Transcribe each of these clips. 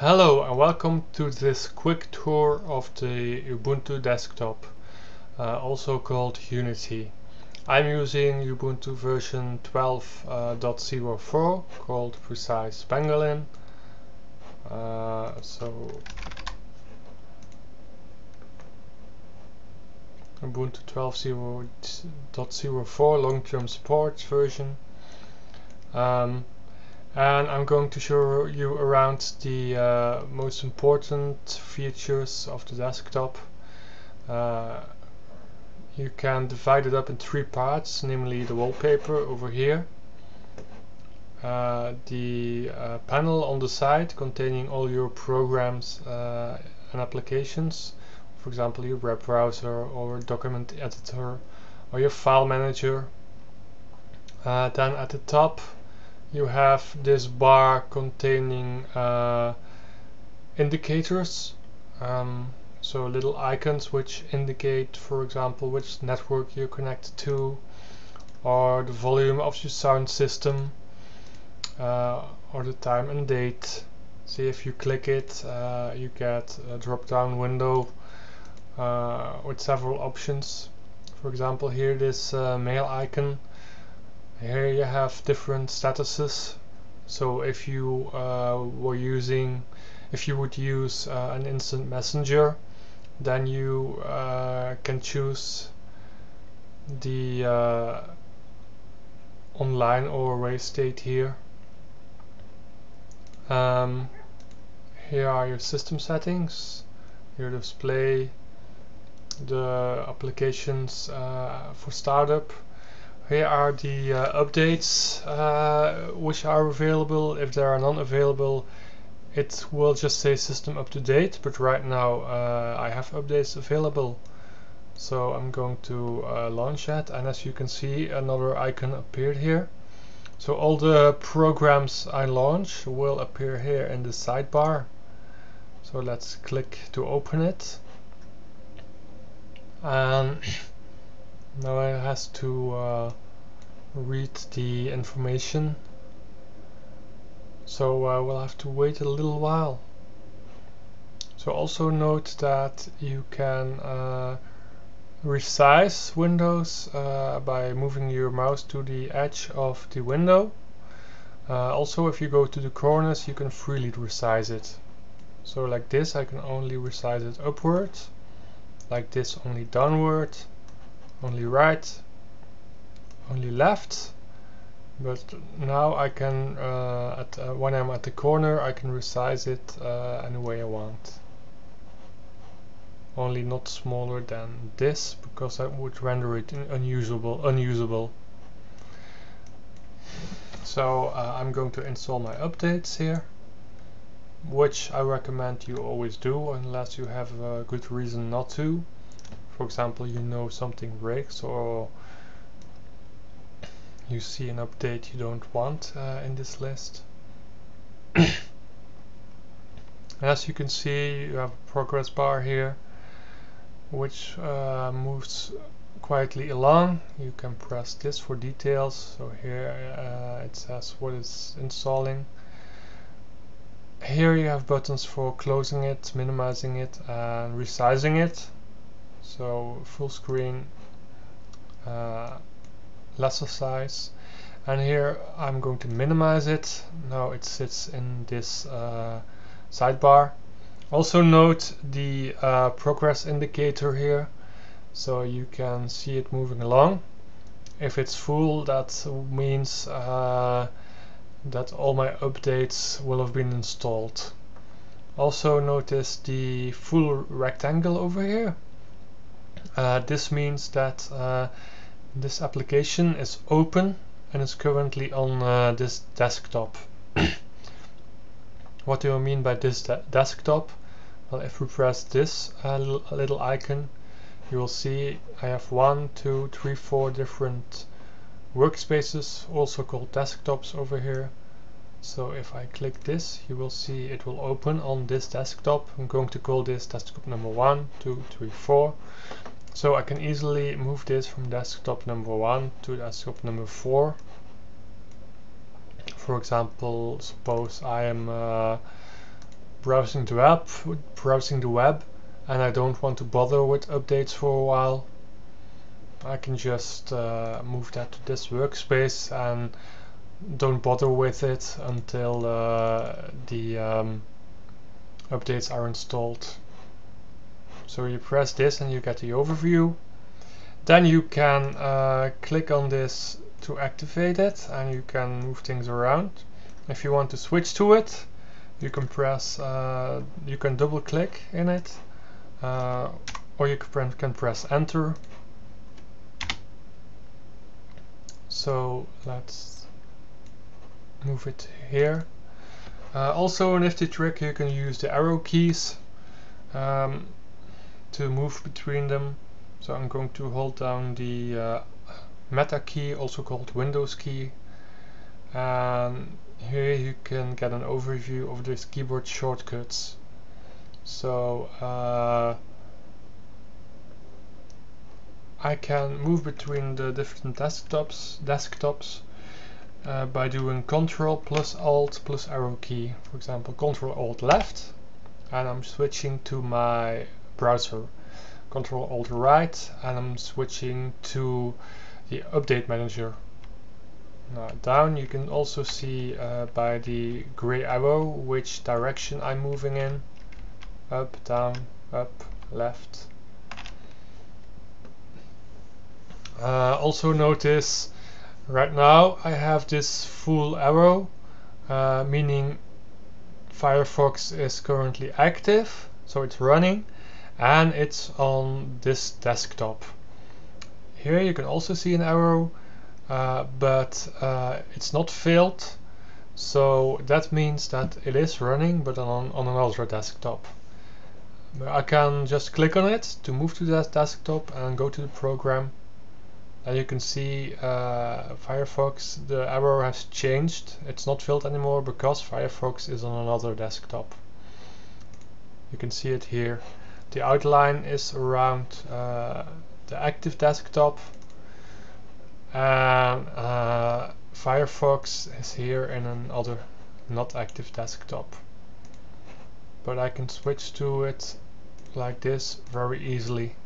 Hello and welcome to this quick tour of the Ubuntu desktop, uh, also called Unity. I'm using Ubuntu version 12.04 uh, called Precise Pangolin. Uh, so Ubuntu 12.04 long-term support version. Um, and I'm going to show you around the uh, most important features of the desktop. Uh, you can divide it up in three parts, namely the wallpaper over here, uh, the uh, panel on the side containing all your programs uh, and applications, for example your web browser or document editor or your file manager. Uh, then at the top you have this bar containing uh, indicators um, so little icons which indicate for example which network you're connected to or the volume of your sound system uh, or the time and date. See if you click it uh, you get a drop down window uh, with several options. For example here this uh, mail icon here you have different statuses. So if you uh, were using if you would use uh, an instant messenger then you uh, can choose the uh, online or away state here. Um, here are your system settings. Your display the applications uh, for startup here are the uh, updates uh, which are available. If there are none available, it will just say system up to date. But right now uh, I have updates available. So I'm going to uh, launch that and as you can see another icon appeared here. So all the programs I launch will appear here in the sidebar. So let's click to open it. And now it has to uh, read the information. So uh, we'll have to wait a little while. So also note that you can uh, resize windows uh, by moving your mouse to the edge of the window. Uh, also if you go to the corners you can freely resize it. So like this I can only resize it upward like this only downward only right only left. But now I can uh, at, uh, when I'm at the corner I can resize it uh, any way I want. Only not smaller than this because that would render it unusable unusable. So uh, I'm going to install my updates here which I recommend you always do unless you have a good reason not to for example you know something breaks or you see an update you don't want uh, in this list. As you can see you have a progress bar here which uh, moves quietly along. You can press this for details. So here uh, it says what it's installing. Here you have buttons for closing it, minimizing it and resizing it so full screen uh, lesser size. And here I'm going to minimize it. Now it sits in this uh, sidebar. Also note the uh, progress indicator here. So you can see it moving along. If it's full that means uh, that all my updates will have been installed. Also notice the full rectangle over here uh, this means that uh, this application is open and is currently on uh, this desktop. what do I mean by this de desktop? Well, if we press this uh, little, little icon, you will see I have one, two, three, four different workspaces, also called desktops over here. So if I click this, you will see it will open on this desktop. I'm going to call this desktop number one, two, three, four. So I can easily move this from desktop number 1 to desktop number 4. For example, suppose I am uh, browsing the web, browsing the web, and I don't want to bother with updates for a while, I can just uh, move that to this workspace and don't bother with it until uh, the um, updates are installed. So you press this and you get the overview. Then you can uh, click on this to activate it and you can move things around. If you want to switch to it, you can press, uh, you can double click in it uh, or you can press enter. So let's move it here. Uh, also a nifty trick, you can use the arrow keys um, to move between them. So I'm going to hold down the uh, meta key, also called Windows key. And here you can get an overview of these keyboard shortcuts. So uh, I can move between the different desktops desktops uh, by doing Control plus Alt plus arrow key. For example, Control Alt left, and I'm switching to my browser. Control Alt right, and I'm switching to the Update Manager. Now down you can also see uh, by the gray arrow which direction I'm moving in. Up, down, up, left, Uh, also notice right now I have this full arrow uh, meaning Firefox is currently active so it's running and it's on this desktop. Here you can also see an arrow uh, but uh, it's not filled so that means that it is running but on, on another desktop. I can just click on it to move to that desktop and go to the program and you can see uh, Firefox, the arrow has changed. It's not filled anymore because Firefox is on another desktop. You can see it here. The outline is around uh, the active desktop and uh, Firefox is here in another not active desktop. But I can switch to it like this very easily.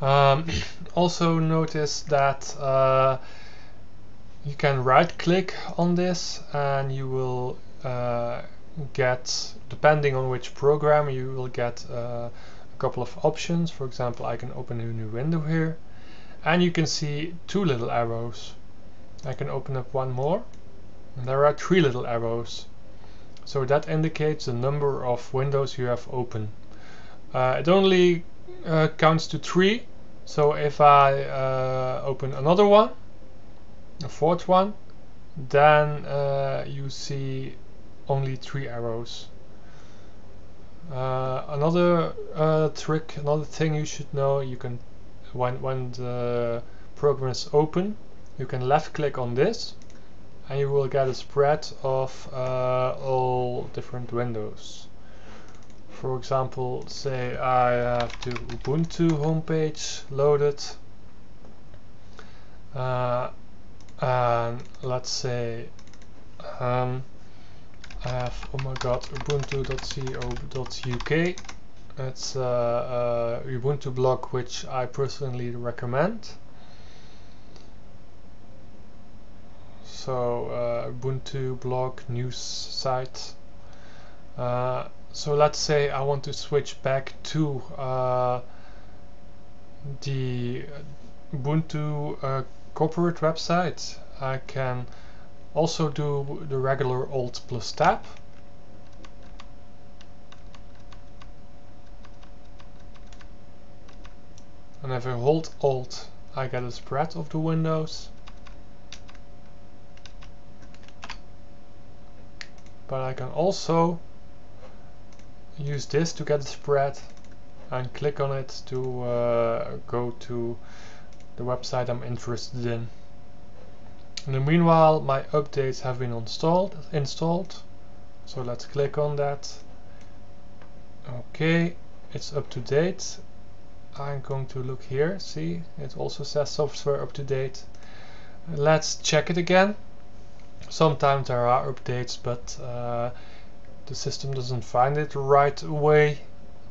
Um, also notice that uh, you can right click on this and you will uh, get, depending on which program, you will get uh, a couple of options. For example, I can open a new window here and you can see two little arrows. I can open up one more and there are three little arrows. So that indicates the number of windows you have open. Uh, it only uh, counts to three so if I uh, open another one, a fourth one, then uh, you see only three arrows. Uh, another uh, trick, another thing you should know, you can when when the program is open, you can left click on this, and you will get a spread of uh, all different windows for example, say I have the Ubuntu homepage loaded uh, and let's say um, have, oh my god, ubuntu.co.uk it's a, a Ubuntu blog which I personally recommend. So uh, Ubuntu blog news site. Uh, so let's say I want to switch back to uh, the Ubuntu uh, corporate website. I can also do the regular Alt plus Tab. And if I hold Alt, I get a spread of the windows. But I can also use this to get a spread and click on it to uh, go to the website I'm interested in. In the meanwhile my updates have been installed installed. So let's click on that. Okay it's up to date. I'm going to look here. See it also says software up to date. Let's check it again. Sometimes there are updates but uh, the system doesn't find it right away.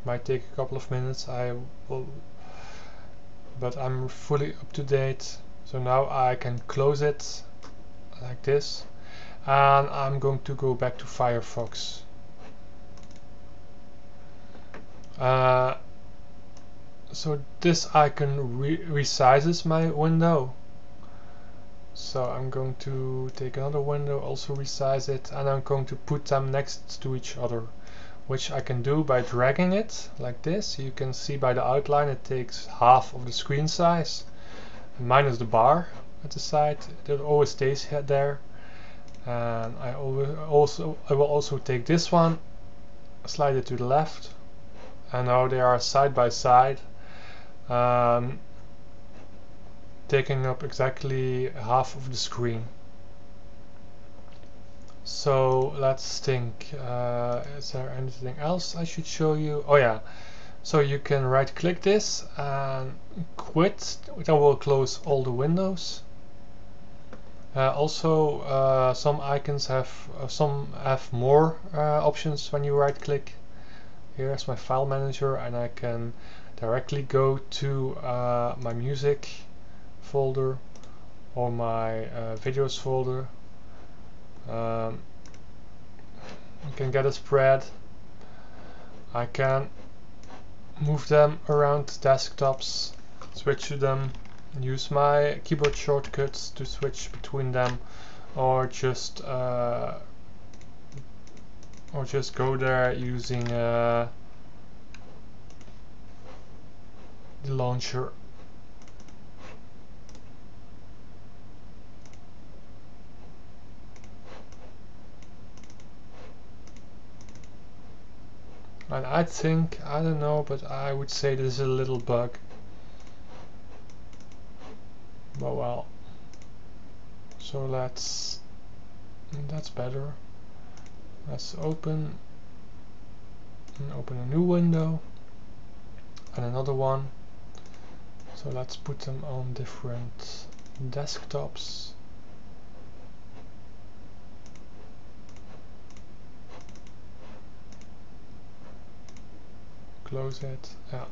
Might take a couple of minutes. I will but I'm fully up to date so now I can close it like this and I'm going to go back to Firefox. Uh, so this icon re resizes my window. So I'm going to take another window also resize it and I'm going to put them next to each other which I can do by dragging it like this. You can see by the outline it takes half of the screen size minus the bar at the side. It always stays there. And I also I will also take this one slide it to the left. And now they are side by side. Um, taking up exactly half of the screen. So let's think uh, is there anything else I should show you? Oh yeah so you can right click this and quit. That will close all the windows. Uh, also uh, some icons have uh, some have more uh, options when you right click here's my file manager and I can directly go to uh, my music folder or my uh, videos folder. Um, I can get a spread. I can move them around desktops switch to them use my keyboard shortcuts to switch between them or just uh, or just go there using uh, the launcher and I think, I don't know, but I would say this is a little bug. But well. So let's that's better. Let's open and open a new window and another one. So let's put them on different desktops close it yeah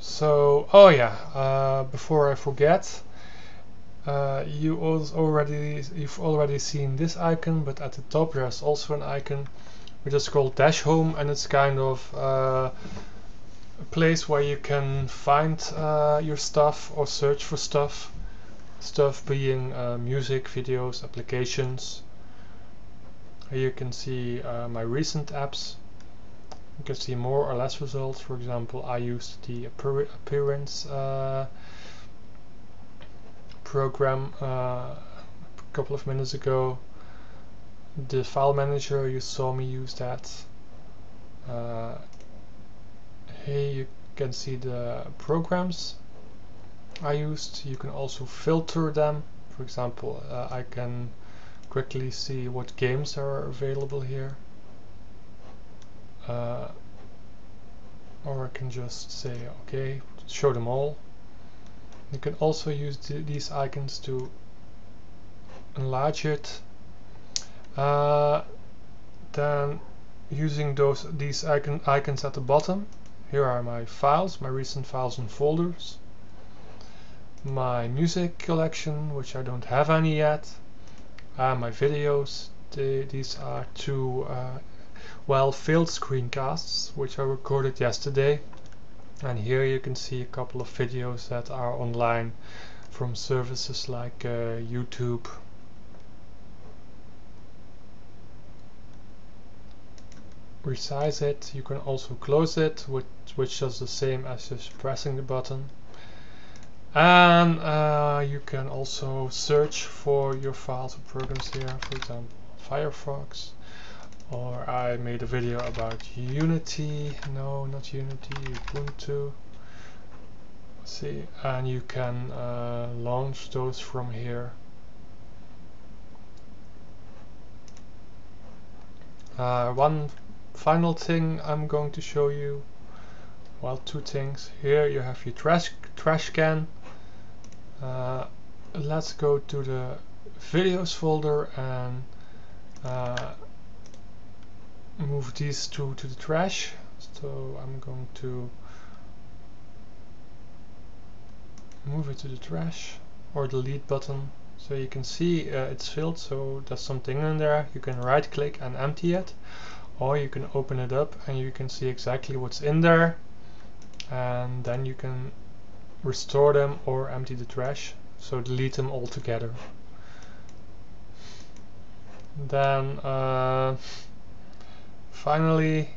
so oh yeah uh, before I forget uh, you already you've already seen this icon but at the top there's also an icon which is called dash home and it's kind of uh, a place where you can find uh, your stuff or search for stuff stuff being uh, music videos applications here you can see uh, my recent apps. You can see more or less results. For example I used the appearance uh, program uh, a couple of minutes ago. The file manager you saw me use that. Uh, here you can see the programs I used. You can also filter them. For example uh, I can quickly see what games are available here uh, or I can just say okay show them all you can also use th these icons to enlarge it. Uh, then using those these icon, icons at the bottom, here are my files, my recent files and folders. My music collection, which I don't have any yet. Uh, my videos, these are two uh, well filled screencasts which I recorded yesterday. And here you can see a couple of videos that are online from services like uh, YouTube. Resize it. You can also close it which, which does the same as just pressing the button and uh, you can also search for your files or programs here for example Firefox or I made a video about Unity, no not Unity, Ubuntu. See. And you can uh, launch those from here. Uh, one final thing I'm going to show you. Well two things. Here you have your trash trash can uh, let's go to the videos folder and uh, move these two to the trash. So I'm going to move it to the trash or delete button. So you can see uh, it's filled. So there's something in there. You can right click and empty it or you can open it up and you can see exactly what's in there. And then you can restore them or empty the trash. So delete them all together. Then uh, finally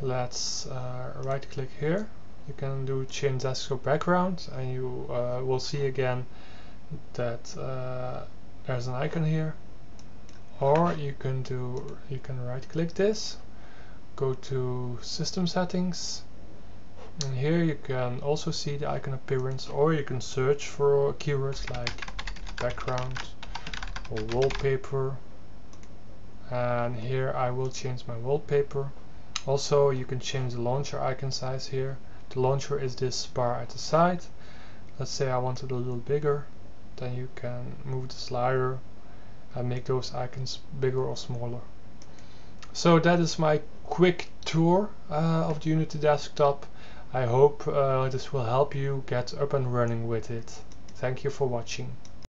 let's uh, right click here. You can do change desktop background and you uh, will see again that uh, there's an icon here. Or you can do you can right click this go to system settings and here you can also see the icon appearance or you can search for keywords like background or wallpaper. And here I will change my wallpaper. Also you can change the launcher icon size here. The launcher is this bar at the side. Let's say I want it a little bigger. Then you can move the slider and make those icons bigger or smaller. So that is my quick tour uh, of the Unity desktop I hope uh, this will help you get up and running with it. Thank you for watching